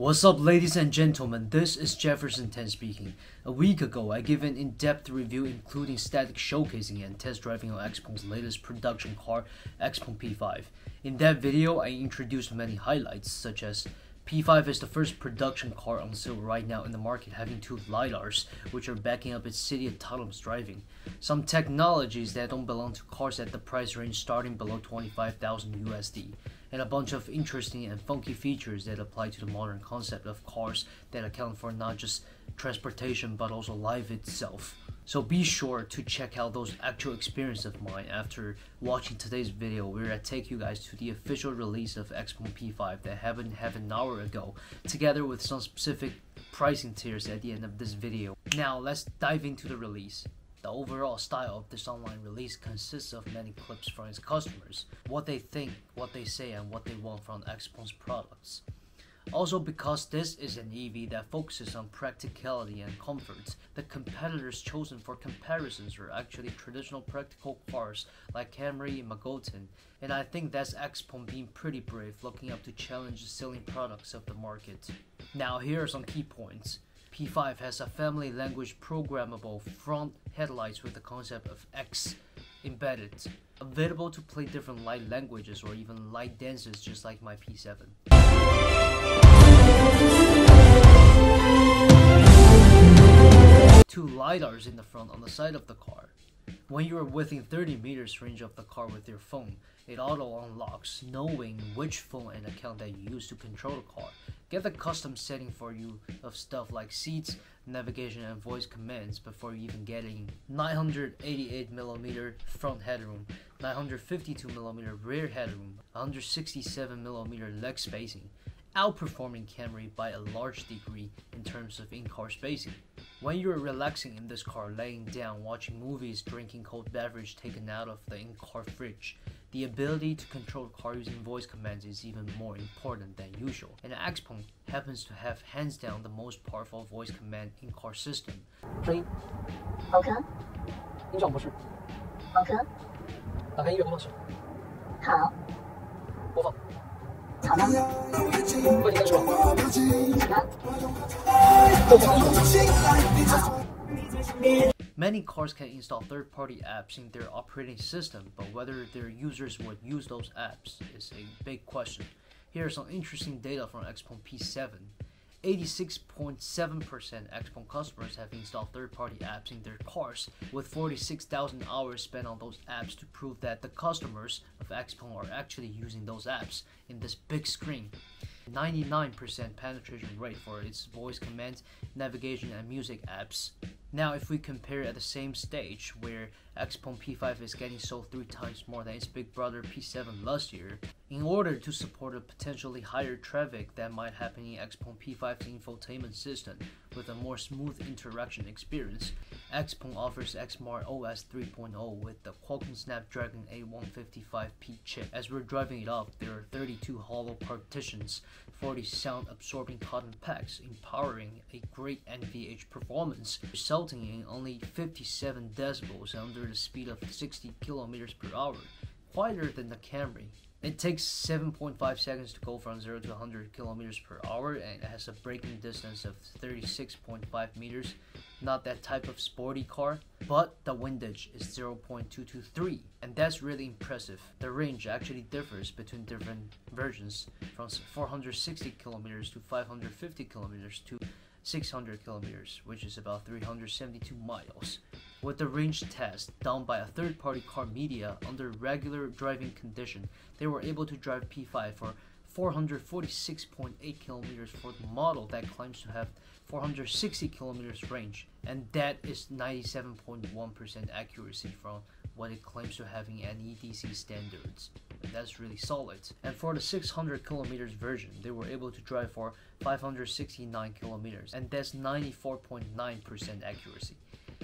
What's up ladies and gentlemen, this is Jefferson Teng speaking. A week ago, I gave an in-depth review including static showcasing and test driving on XPeng's latest production car, XPeng P5. In that video, I introduced many highlights such as P5 is the first production car on sale right now in the market having two LiDARs, which are backing up its city autonomous driving. Some technologies that don't belong to cars at the price range starting below 25,000 USD. And a bunch of interesting and funky features that apply to the modern concept of cars that account for not just transportation but also life itself. So be sure to check out those actual experiences of mine after watching today's video where I take you guys to the official release of XPeng P5 that happened half an hour ago together with some specific pricing tiers at the end of this video. Now let's dive into the release. The overall style of this online release consists of many clips from its customers, what they think, what they say, and what they want from XPeng's products. Also because this is an EV that focuses on practicality and comfort, the competitors chosen for comparisons are actually traditional practical cars like Camry and Magotan, and I think that's XPeng being pretty brave looking up to challenge the selling products of the market. Now here are some key points. P5 has a family language programmable front headlights with the concept of X embedded, available to play different light languages or even light dances just like my P7. Two LiDARs in the front on the side of the car. When you are within 30 meters range of the car with your phone, it auto unlocks knowing which phone and account that you use to control the car. Get the custom setting for you of stuff like seats, navigation and voice commands before you even getting 988mm front headroom, 952mm rear headroom, 167mm leg spacing, outperforming Camry by a large degree in terms of in-car spacing. When you're relaxing in this car, laying down, watching movies, drinking cold beverage taken out of the in-car fridge, the ability to control the car using voice commands is even more important than usual. And XPeng happens to have hands down the most powerful voice command in-car system. 声音，OK 音响模式， OK，打开音乐播放室，好，播放，好的，快点开始吧。好的，后放。 Many cars can install third-party apps in their operating system, but whether their users would use those apps is a big question. Here are some interesting data from XPeng P7. 86.7% XPeng customers have installed third-party apps in their cars, with 46,000 hours spent on those apps to prove that the customers of XPeng are actually using those apps in this big screen. 99% penetration rate for its voice commands, navigation, and music apps. Now, if we compare at the same stage, where XPeng P5 is getting sold three times more than its big brother P7 last year, in order to support a potentially higher traffic that might happen in XPeng P5's infotainment system with a more smooth interaction experience, XPeng offers Xmart OS 3.0 with the Qualcomm Snapdragon 8155P chip. As we're driving it up, there are 32 hollow partitions, 40 sound absorbing cotton packs, empowering a great NVH performance, resulting in only 57 decibels under the speed of 60 kilometers per hour, quieter than the Camry. It takes 7.5 seconds to go from 0 to 100 kilometers per hour and it has a braking distance of 36.5 meters. Not that type of sporty car, but the windage is 0.223 and that's really impressive. The range actually differs between different versions from 460 kilometers to 550 kilometers to 600 kilometers, which is about 372 miles. With the range test done by a third party car media under regular driving condition, they were able to drive P5 for 446.8 kilometers for the model that claims to have 460 kilometers range, and that is 97.1% accuracy from what it claims to having in NEDC standards. And that's really solid. And for the 600 kilometers version, they were able to drive for 569 kilometers, and that's 94.9% accuracy.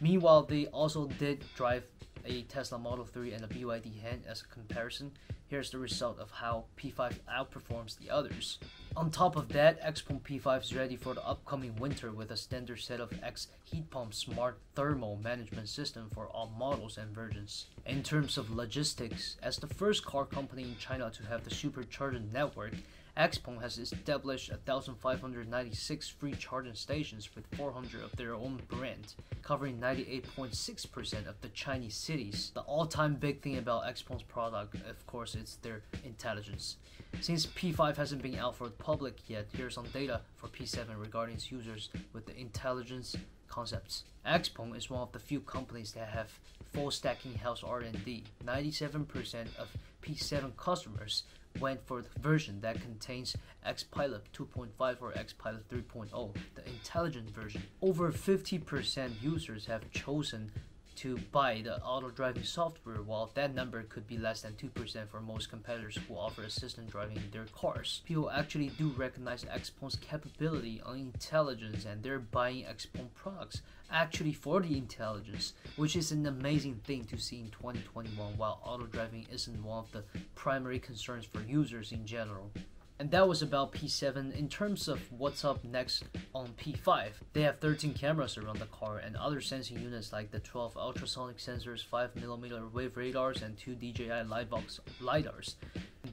Meanwhile, they also did drive a Tesla Model 3 and a BYD Han as a comparison. Here's the result of how P5 outperforms the others. On top of that, XPeng P5 is ready for the upcoming winter with a standard set of X heat pump smart thermal management system for all models and versions. In terms of logistics, as the first car company in China to have the supercharger network, XPeng has established 1,596 free charging stations with 400 of their own brand, covering 98.6% of the Chinese cities. The all-time big thing about XPeng's product, of course, is their intelligence. Since P5 hasn't been out for the public yet, here's some data for P7 regarding its users with the intelligence concepts. XPeng is one of the few companies that have full stack in-house R&D. 97% of P7 customers went for the version that contains XPilot 2.5 or XPilot 3.0, the intelligent version. Over 50% users have chosen to buy the auto driving software, while that number could be less than 2% for most competitors who offer assistant driving in their cars. People actually do recognize XPeng's capability on intelligence and they're buying Xpeng products actually for the intelligence, which is an amazing thing to see in 2021 while auto driving isn't one of the primary concerns for users in general. And that was about P7. In terms of what's up next on P5, they have 13 cameras around the car and other sensing units like the 12 ultrasonic sensors, 5mm wave radars, and 2 DJI Livox LiDARs.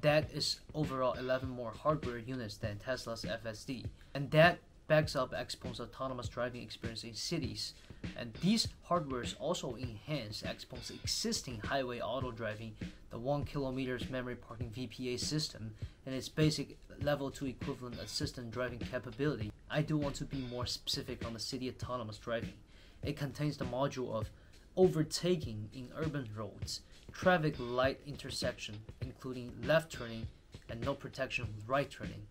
That is overall 11 more hardware units than Tesla's FSD. And that backs up Xpeng's autonomous driving experience in cities. And these hardwares also enhance Xpeng's existing highway auto driving, the 1 kilometers memory parking VPA system, and its basic level 2 equivalent assistant driving capability. I do want to be more specific on the city autonomous driving. It contains the module of overtaking in urban roads, traffic light intersection, including left turning and no protection with right turning,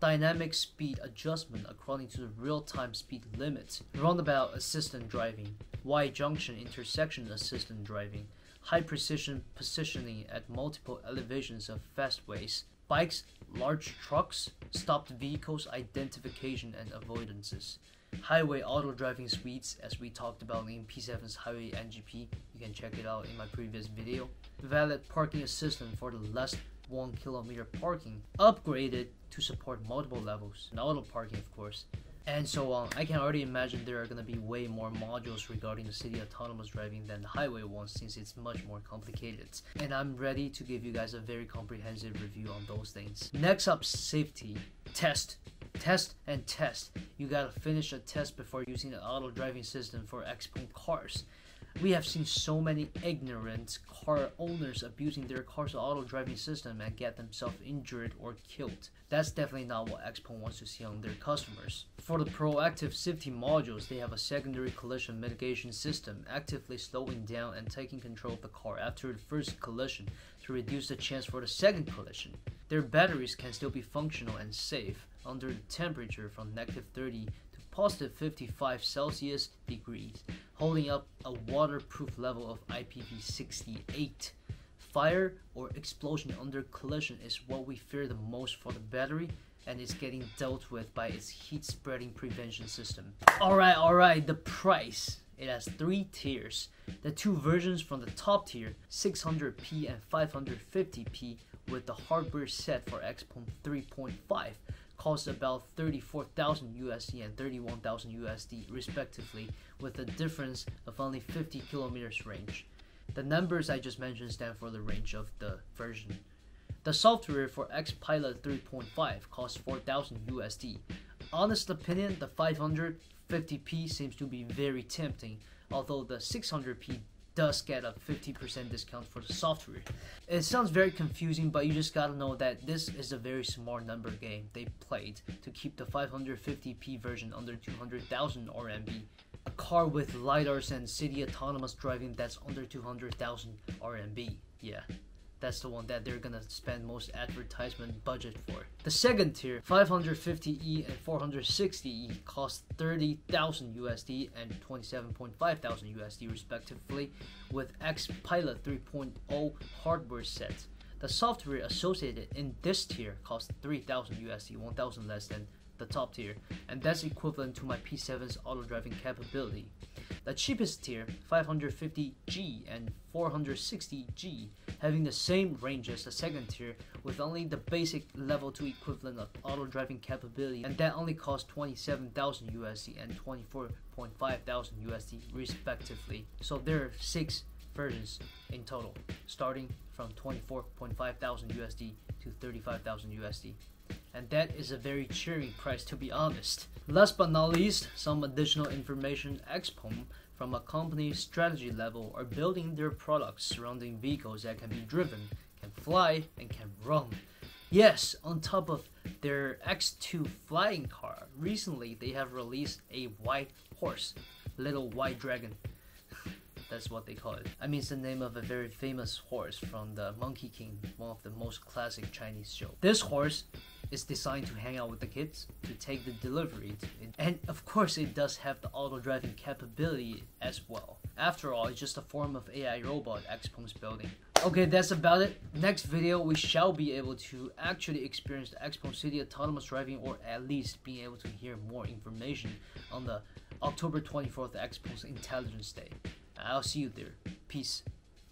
dynamic speed adjustment according to the real-time speed limits, roundabout assistant driving, Y junction intersection assistant driving, high precision positioning at multiple elevations of fastways, bikes, large trucks, stopped vehicles identification and avoidances, highway auto driving suites as we talked about in P7's Highway NGP, you can check it out in my previous video, Valet parking assistant for the less 1 kilometer parking, upgraded to support multiple levels, and auto parking of course, and so on. I can already imagine there are going to be way more modules regarding the city autonomous driving than the highway ones since it's much more complicated. And I'm ready to give you guys a very comprehensive review on those things. Next up, safety. Test. Test and test. You gotta finish a test before using the auto driving system for Xpeng cars. We have seen so many ignorant car owners abusing their car's auto driving system and get themselves injured or killed. That's definitely not what Xpeng wants to see on their customers. For the proactive safety modules, they have a secondary collision mitigation system, actively slowing down and taking control of the car after the first collision to reduce the chance for the second collision. Their batteries can still be functional and safe under the temperature from negative 30 to positive 55 Celsius degrees, holding up a waterproof level of IPv68. Fire or explosion under collision is what we fear the most for the battery and is getting dealt with by its heat spreading prevention system. Alright, alright, the price. It has three tiers. The two versions from the top tier, 600p and 550p, with the hardware set for Xpeng 3.5, cost about 34,000 USD and 31,000 USD respectively, with a difference of only 50 kilometers range. The numbers I just mentioned stand for the range of the version. The software for XPilot 3.5 costs 4,000 USD. Honest opinion, the 550p seems to be very tempting, although the 600p does get a 50% discount for the software. It sounds very confusing, but you just gotta know that this is a very smart number game they played to keep the 550p version under 200,000 RMB. A car with LiDARs and city autonomous driving that's under 200,000 RMB. Yeah, that's the one that they're gonna spend most advertisement budget for. The second tier, 550E and 460E, cost 30,000 USD and 27.5 thousand USD respectively, with X Pilot 3.0 hardware set. The software associated in this tier costs 3,000 USD, 1,000 less than the top tier, and that's equivalent to my P7's auto driving capability. The cheapest tier, 550G and 460G, having the same range as the second tier with only the basic level 2 equivalent of auto driving capability, and that only costs 27,000 USD and 24.5 thousand USD respectively. So there are six versions in total, starting from 24.5 thousand USD to 35,000 USD and that is a very cheering price to be honest. Last but not least, some additional information XPeng from a company's strategy level are building their products surrounding vehicles that can be driven, can fly, and can run. Yes, on top of their X2 flying car, recently they have released a white horse, little white dragon. That's what they call it. I mean, it's the name of a very famous horse from the Monkey King, one of the most classic Chinese show. This horse is designed to hang out with the kids, to take the delivery, and of course, it does have the auto driving capability as well. After all, it's just a form of AI robot XPeng's building. Okay, that's about it. Next video, we shall be able to actually experience the XPeng City autonomous driving, or at least being able to hear more information on the October 24th XPeng's Intelligence Day. I'll see you there. Peace.